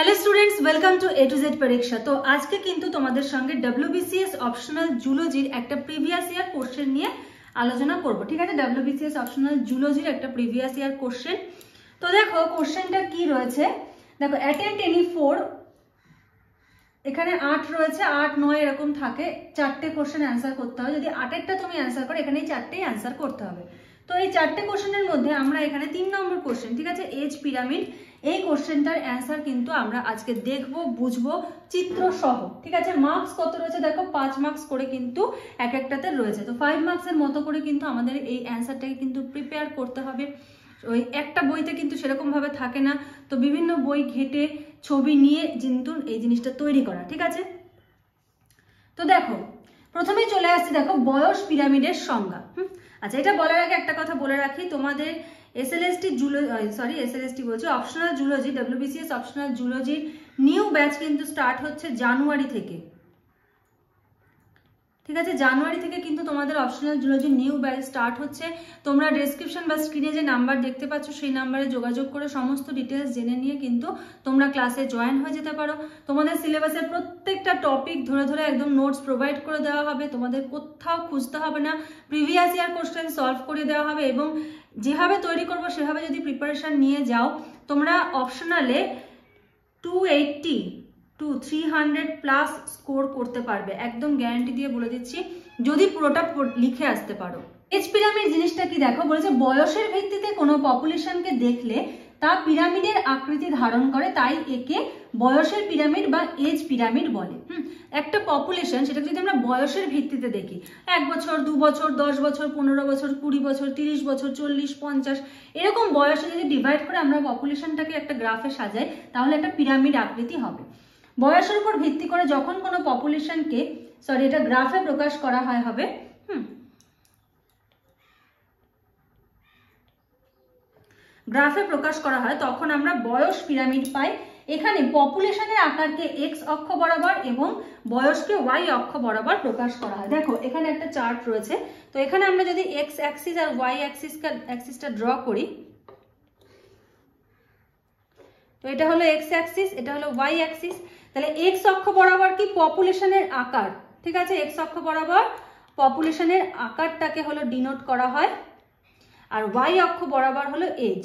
Hello students welcome to A to Z পরীক্ষা তো আজকে কিন্তু তোমাদের সঙ্গে ডাব্লিউবিসিএস অপশনাল জুলজির একটা প্রিভিয়াস ইয়ার কোশ্চেন নিয়ে আলোচনা করব, ঠিক আছে? ডাব্লিউবিসিএস অপশনাল জুলজির একটা প্রিভিয়াস ইয়ার কোশ্চেন তো দেখো কোশ্চেনটা কি রয়েছে? দেখো অ্যাটেন্ড এনি ফোর এখানে আট রয়েছে, আট, নয় এরকম থাকে, চারটে কোশ্চেন অ্যান্সার করতে হবে। যদি আটেরটা তুমি অ্যান্সার করো, এখানে চারটেই অ্যান্সার করতে হবে। তো এই চারটে কোশ্চেনের মধ্যে আমরা এখানে তিন নম্বর কোশ্চেন ঠিক আছে? এজ পিরামিড এই কোশ্চেনটার অ্যান্সার কিন্তু আমরা আজকে দেখব, বুঝব, চিত্র সহ। ঠিক আছে? মার্কস কত রয়েছে? দেখো, পাঁচ মার্কস করে কিন্তু এক একটাতে রয়েছে। তো ফাইভ মার্কসের মতো করে কিন্তু আমাদের এই অ্যান্সারটাকে কিন্তু প্রিপেয়ার করতে হবে। ওই একটা বইতে কিন্তু সেরকম ভাবে থাকে না। তো বিভিন্ন বই ঘেটে ছবি নিয়ে কিন্তু এই জিনিসটা তৈরি করা। ঠিক আছে? তো দেখো, প্রথমেই চলে আসছে, দেখো, বয়স পিরামিডের সংজ্ঞা। আচ্ছা এটা বলার আগে একটা কথা বলে রাখি। তোমাদের এস এল এসটি জুলো সরি এসএলএসটি এল এসটি বলছি অপশনাল জুলজি ডাব্লিউবিসিএস অপশনাল জুলজির নিউ ব্যাচ কিন্তু স্টার্ট হচ্ছে জানুয়ারি থেকে। ঠিক আছে? জানুয়ারি থেকে কিন্তু তোমাদের optional zoology new batch start হচ্ছে, তোমরা ডেসক্রিপশন বা স্ক্রিনে যে নাম্বার দেখতে পাচ্ছ, সেই নাম্বারে যোগাযোগ করে সমস্ত ডিটেলস জেনে নিয়ে কিন্তু তোমরা ক্লাসে জয়েন হয়ে যেতে পারো। তোমাদের সিলেবাসের প্রত্যেকটা টপিক ধরে ধরে একদম নোটস প্রোভাইড করে দেওয়া হবে। তোমাদের কোথাও খুঁজতে হবে না। প্রিভিয়াস ইয়ার কোশ্চেন সলভ করে দেওয়া হবে এবং যেভাবে তৈরি করব, সেভাবে যদি প্রিপারেশন নিয়ে যাও, তোমরা অপশনালে two eighty two three hundred plus score করতে পারবে। একদম গ্যারান্টি দিয়ে বলে দিচ্ছি, যদি পুরোটা লিখে আসতে পারো। এজ পিরামিড জিনিসটা কি দেখো? বলেছে বয়সের ভিত্তিতে কোনো পপুলেশনকে দেখলে তা পিরামিডের আকৃতি ধারণ করে, তাই একে বয়সের পিরামিড বা এজ পিরামিড বলে। হুম, একটা পপুলেশন সেটা যদি আমরা বয়সের ভিত্তিতে দেখি, এক বছর, দু বছর, দশ বছর, পনেরো বছর, কুড়ি বছর, তিরিশ বছর, চল্লিশ, পঞ্চাশ, এরকম বয়সে যদি ডিভাইড করে আমরা পপুলেশনটাকে একটা গ্রাফে সাজাই, তাহলে একটা পিরামিড আকৃতি হবে। বয়সের উপর ভিত্তি করে যখন কোনো পপুলেশনকে সরি এটা গ্রাফে প্রকাশ করা হয় হবে, হুম? গ্রাফে প্রকাশ করা হয়, তখন আমরা বয়স পিরামিড পাই। এখানে পপুলেশনের আকারকে এক্স অক্ষ বরাবর এবং বয়সকে ওয়াই অক্ষ বরাবর প্রকাশ করা হয়। দেখো, এখানে একটা চার্ট রয়েছে। তো এখানে আমরা যদি এক্স অ্যাক্সিস আর ওয়াই অ্যাক্সিস অ্যাক্সিসটা ড্র করি তো এটা হলো এক্স অ্যাক্সিস এটা হলো ওয়াই অ্যাক্সিস তাহলে এক্স অক্ষ বরাবর কি পপুলেশনের আকার? ঠিক আছে এক্স অক্ষ বরাবর পপুলেশনের আকারটাকে হলো ডিনোট করা হয়। আর ওয়াই অক্ষ বরাবর হলো এজ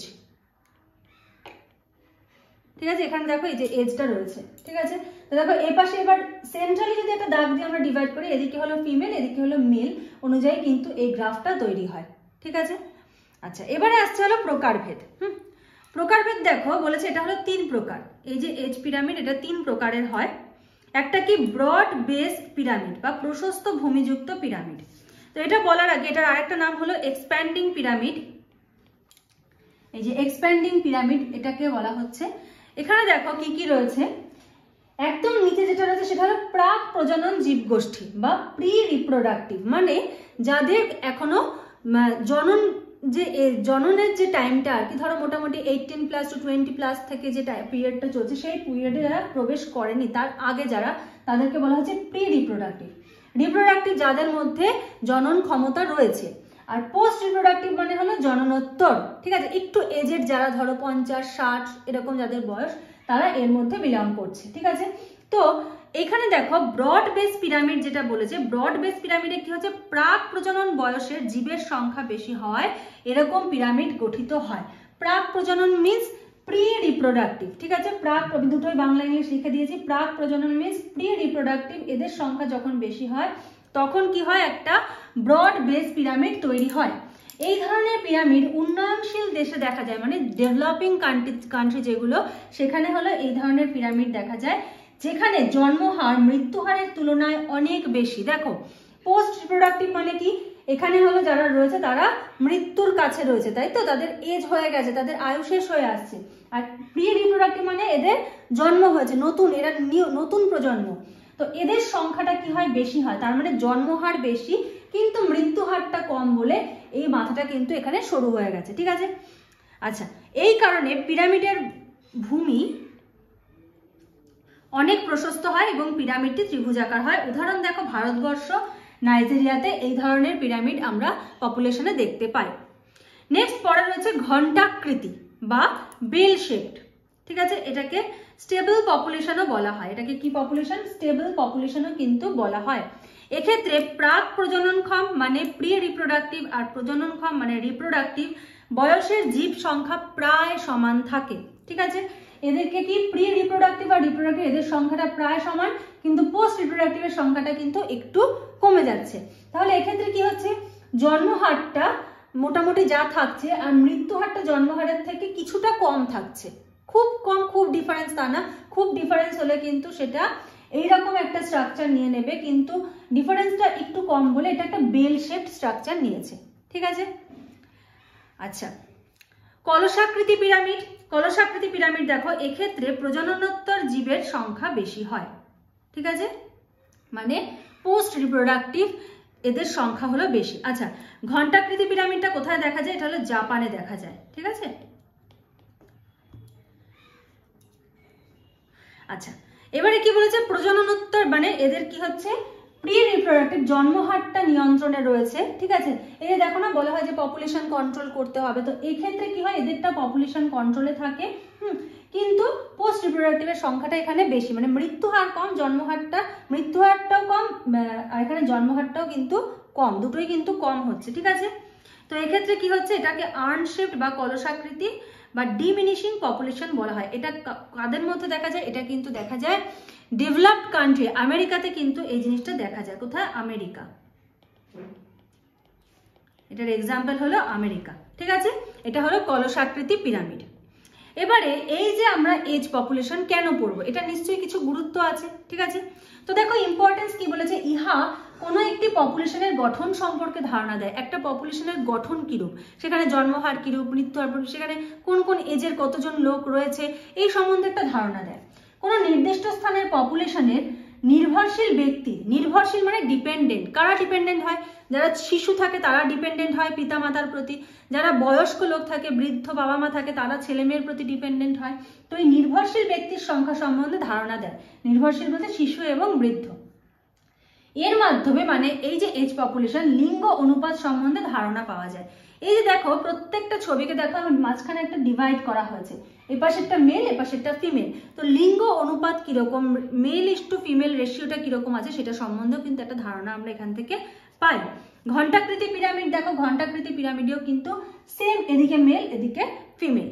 ঠিক আছে, এখানে দেখো এই যে এজটা রয়েছে। ঠিক আছে, তো দেখো এ পাশে এবার সেন্ট্রালি যদি একটা দাগ দিয়ে আমরা ডিভাইড করি, এদিকে হলো ফিমেল এদিকে হলো মেল অনুযায়ী কিন্তু এই গ্রাফটা তৈরি হয়। ঠিক আছে? আচ্ছা এবারে আসছে হলো প্রকারভেদ। হুম? প্রকারভেদ দেখো, বলেছে এটা হলো তিন প্রকার। এই যে এজ পিরামিড এটা তিন প্রকারের হয়। একটা কি ব্রড বেস পিরামিড বা প্রশস্ত ভূমিযুক্ত পিরামিড তো এটা বলার আগে, এটার আরেকটা নাম হলো এক্সপ্যান্ডিং পিরামিড এই যে এক্সপ্যান্ডিং পিরামিড এটাকে বলা হচ্ছে। এখানে দেখো কি কি রয়েছে। একদম নিচে যেটা রয়েছে, সেটা হলো প্রাক প্রজনন জীবগোষ্ঠী বা প্রি রিপ্রোডাক্টিভ মানে যাদের এখনও জনন যে জননের যে টাইমটা আর কি, ধরো মোটামুটি eighteen plus two twenty plus থেকে যে পিরিয়ডটা চলছে, সেই পিরিয়ডে যারা প্রবেশ করেনি, তার আগে যারা, তাদেরকে বলা হচ্ছে প্রি রিপ্রোডাক্টিভ রিপ্রোডাক্টিভ যাদের মধ্যে জনন ক্ষমতা রয়েছে। আর পোস্ট রিপ্রোডাক্টিভ মানে হলো জননোত্তর। ঠিক আছে? একটু এজেড যারা, ধরো পঞ্চাশ, ষাট, এরকম যাদের বয়স, তারা এর মধ্যে বিলং করছে। ঠিক আছে? তো এখানে দেখো ব্রড বেস পিরামিড যেটা বলেছে ব্রড বেস পিরামিডে কি হচ্ছে? প্রাক প্রজনন বয়সের জীবের সংখ্যা বেশি হওয়ায় এরকম পিরামিড গঠিত হয়। প্রাক প্রজনন মিনস প্রি রিপ্রোডাক্টিভ ঠিক আছে? প্রাক দুটোই বাংলা ইংলিশ লিখে দিয়েছি। প্রাক প্রজনন মিনস প্রি রিপ্রোডাক্টিভ এদের সংখ্যা যখন বেশি হয়, তখন কি হয়? একটা ব্রড বেস পিরামিড তৈরি হয়। এই ধরনের পিরামিড উন্নয়নশীল দেশে দেখা যায় মানে ডেভেলপিং কান্ট্রি কান্ট্রি যেগুলো, সেখানে হলো এই ধরনের পিরামিড দেখা যায়। যেখানে জন্মহার মৃত্যুহারের তুলনায় অনেক বেশি। দেখো পোস্ট রিপ্রোডাক্টিভ মানে কি? এখানে হলো যারা রয়েছে, তারা মৃত্যুর কাছে রয়েছে, তাই তো? তাদের এজ হয়ে গেছে, তাদের আয়ু শেষ হয়ে আসছে। আর প্রি রিপ্রোডাক্টিভ মানে এদের জন্ম হয়েছে, নতুন, এরা নতুন প্রজন্ম। তো এদের সংখ্যাটা কি হয়? বেশি হয়। তার মানে জন্মহার বেশি, কিন্তু মৃত্যু হারটা কম বলে এই মাথাটা কিন্তু এখানে সরু হয়ে গেছে, ঠিক আছে? আচ্ছা এই কারণে পিরামিডের ভূমি অনেক প্রশস্ত হয় এবং পিরামিডটি ত্রিভুজাকার হয়। উদাহরণ দেখো, ভারতবর্ষ, নাইজেরিয়াতে এই ধরনের পিরামিড আমরা পপুলেশনে দেখতে পাই। নেক্সট পরে রয়েছে ঘণ্টাকৃতি বা বেল শেপড। ঠিক আছে, এটাকে স্টেবল পপুলেশনও বলা হয়। এটাকে কি পপুলেশন স্টেবল পপুলেশনও কিন্তু বলা হয়। এক্ষেত্রে প্রাক প্রজননক্ষম মানে প্রি রিপ্রোডাক্টিভ আর প্রজননক্ষম মানে রিপ্রোডাক্টিভ বয়সের জীব সংখ্যা প্রায় সমান থাকে। ঠিক আছে এদেরকে কি প্রি রিপ্রোডাক্টিভ আর রিপ্রোডাক্টিভ এদের সংখ্যাটা প্রায় সমান, কিন্তু পোস্ট রিপ্রোডাক্টিভের সংখ্যাটা কিন্তু একটু কমে যাচ্ছে। তাহলে এক্ষেত্রে কি হচ্ছে? জন্মহারটা মোটামুটি যা থাকছে আর মৃত্যু হারটা জন্মহারের থেকে কিছুটা কম থাকছে। খুব কম, খুব ডিফারেন্স তা না। খুব ডিফারেন্স হলে কিন্তু সেটা এইরকম একটা স্ট্রাকচার নিয়ে নেবে, কিন্তু ডিফারেন্সটা একটু কম বলে এটা একটা বেল শেপড স্ট্রাকচার নিয়েছে। ঠিক আছে? আচ্ছা। কলসাকৃতি পিরামিড কলসাকৃতি পিরামিড দেখো, এক্ষেত্রে প্রজননোত্তর জীবের সংখ্যা বেশি হয়। ঠিক আছে? মানে পোস্ট রিপ্রোডাক্টিভ এদের সংখ্যা হলো বেশি। আচ্ছা ঘণ্টাকৃতি পিরামিডটা কোথায় দেখা যায়? এটা হলো জাপানে দেখা যায়। ঠিক আছে? আচ্ছা এবারে কি বলেছে? প্রজননোত্তর মানে এদের কি হচ্ছে? প্রি রিপ্রোডাক্টিভ জন্মহারটা নিয়ন্ত্রণে রয়েছে, ঠিক আছে? যে দেখো না, বলা হয় যে পপুলেশন কন্ট্রোল করতে হবে। তো এই ক্ষেত্রে কি হয়? এদেরটা পপুলেশন কন্ট্রোলে থাকে, হুম? কিন্তু পোস্ট রিপ্রোডাক্টিভের সংখ্যাটা এখানে বেশি। মানে মৃত্যু হার কম, জন্মহারটা মৃত্যু হারটাও কম আর এখানে জন্মহারটাও কিন্তু কম। দুটোই কিন্তু কম হচ্ছে, ঠিক আছে? তো এক্ষেত্রে কি হচ্ছে? এটাকে আর্নশিফ্ট বা কলসাকৃতি বা ডিমিনিশিং পপুলেশন বলা হয়। এটা কাদের মধ্যে দেখা যায়? এটা কিন্তু দেখা যায় ডেভেলপড কান্ট্রি আমেরিকাতে কিন্তু এই জিনিসটা দেখা যায়। কোথায়? আমেরিকা। এটার এক্সাম্পল হলো আমেরিকা। ঠিক আছে? এটা হলো কলসাকৃতি পিরামিড এবারে এই যে আমরা এজ পপুলেশন কেন পড়ব, এটা নিশ্চয়ই কিছু গুরুত্ব আছে, ঠিক আছে? তো দেখো ইম্পর্টেন্স কি বলেছে? ইহা কোনো একটি পপুলেশনের গঠন সম্পর্কে ধারণা দেয়। একটা পপুলেশনের গঠন কীরূপ? সেখানে জন্মহার কিরূপ? মৃত্যুহার সেখানে কোন কোন এজের কতজন লোক রয়েছে? এই সম্বন্ধে একটা ধারণা দেয়। কোনো নির্দিষ্ট স্থানের পপুলেশনের নির্ভরশীল ব্যক্তি, নির্ভরশীল মানে ডিপেন্ডেন্ট কারা ডিপেন্ডেন্ট হয়? যারা শিশু থাকে, তারা ডিপেন্ডেন্ট হয় পিতামাতার প্রতি। যারা বয়স্ক লোক থাকে, বৃদ্ধ বাবা মা থাকে, তারা ছেলে মেয়ের প্রতি ডিপেন্ডেন্ট হয়। তো এই নির্ভরশীল ব্যক্তির সংখ্যা সম্বন্ধে ধারণা দেয়। নির্ভরশীল বলতে শিশু এবং বৃদ্ধ। এর মাধ্যমে মানে এই যে এজ পপুলেশন লিঙ্গ অনুপাত সম্বন্ধে ধারণা পাওয়া যায়। এই যে দেখো, প্রত্যেকটা ছবিকে দেখো মাঝখানে একটা ডিভাইড করা হয়েছে। এপাশেরটা মেল এপাশেরটা ফিমেল তো লিঙ্গ অনুপাত কীরকম মেল ইস টু ফিমেল রেশিওটা কীরকম আছে সেটা সম্বন্ধেও কিন্তু একটা ধারণা আমরা এখান থেকে পাই। ঘণ্টাকৃতি পিরামিড দেখো, ঘণ্টাকৃতি পিরামিডেও কিন্তু সেম এদিকে মেল এদিকে ফিমেল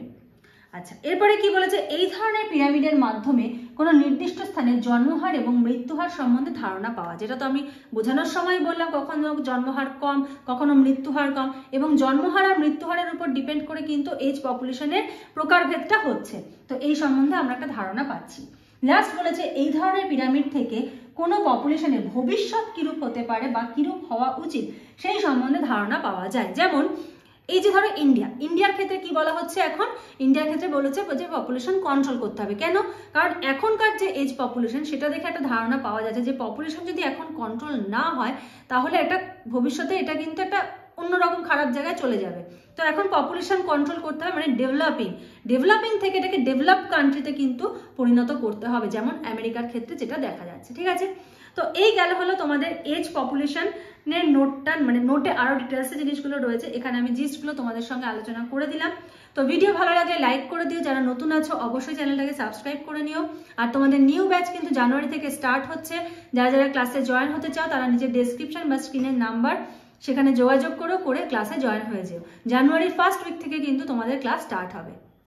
আচ্ছা এরপরে কি বলেছে? এই ধরনের পিরামিডের মাধ্যমে কোনো নির্দিষ্ট স্থানে জন্মহার এবং মৃত্যুহার সম্বন্ধে ধারণা পাওয়া যেটা তো আমি বোঝানোর সময় বললাম, কখনো জন্মহার কম, কখনো মৃত্যুহার কম, এবং জন্মহার আর মৃত্যুহারের উপর ডিপেন্ড করে কিন্তু এজ পপুলেশনের প্রকারভেদটা হচ্ছে। তো এই সম্বন্ধে আমরা একটা ধারণা পাচ্ছি। লাস্ট বলেছে, এই ধরনের পিরামিড থেকে কোনো পপুলেশনের ভবিষ্যৎ কিরূপ হতে পারে বা কিরূপ হওয়া উচিত, সেই সম্বন্ধে ধারণা পাওয়া যায়। যেমন এই যে ধরো ইন্ডিয়া ইন্ডিয়ার ক্ষেত্রে কি বলা হচ্ছে এখন? ইন্ডিয়ার ক্ষেত্রে বলেছে যে পপুলেশন কন্ট্রোল করতে হবে। কেন? কারণ এখনকার যে এজ পপুলেশন সেটা দেখে একটা ধারণা পাওয়া যাচ্ছে যে পপুলেশন যদি এখন কন্ট্রোল না হয়, তাহলে এটা ভবিষ্যতে এটা কিন্তু একটা অন্যরকম খারাপ জায়গায় চলে যাবে। তো এখন পপুলেশন কন্ট্রোল করতে হবে মানে ডেভেলপিং ডেভেলপিং থেকে এটাকে ডেভেলপ কান্ট্রিতে কিন্তু পরিণত করতে হবে, যেমন আমেরিকার ক্ষেত্রে যেটা দেখা যাচ্ছে, ঠিক আছে? তো এই গেল হলো তোমাদের এজ পপুলেশনের নোটটা মানে নোটে আরও ডিটেলসে জিনিসগুলো রয়েছে, এখানে আমি জিস্টগুলো তোমাদের সঙ্গে আলোচনা করে দিলাম। তো ভিডিও ভালো লাগলে লাইক করে দিও, যারা নতুন আছো অবশ্যই চ্যানেলটাকে সাবস্ক্রাইব করে নিও। আর তোমাদের নিউ ব্যাচ কিন্তু জানুয়ারি থেকে স্টার্ট হচ্ছে, যারা যারা ক্লাসে জয়েন হতে চাও, তারা নিজের ডেসক্রিপশন বা স্ক্রিনের নাম্বার সেখানে যোগাযোগ করো, করে ক্লাসে জয়েন হয়ে যেও। জানুয়ারির ফার্স্ট উইক থেকে কিন্তু তোমাদের ক্লাস স্টার্ট হবে।